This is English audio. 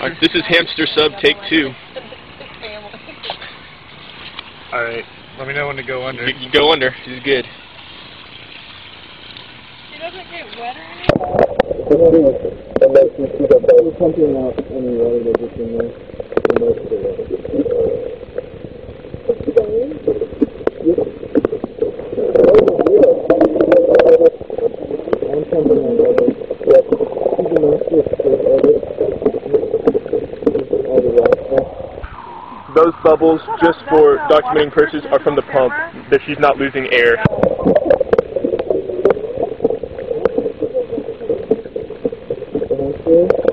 Alright, this is hamster sub take two. Alright, let me know when to go under. You, you go under. This is good. It doesn't get wet or anything? Unless you see that there's something out any water that gets in there. the most of the water. I'm pumping on water. those bubbles, just for documenting purposes, are from the pump, that she's not losing air. Okay.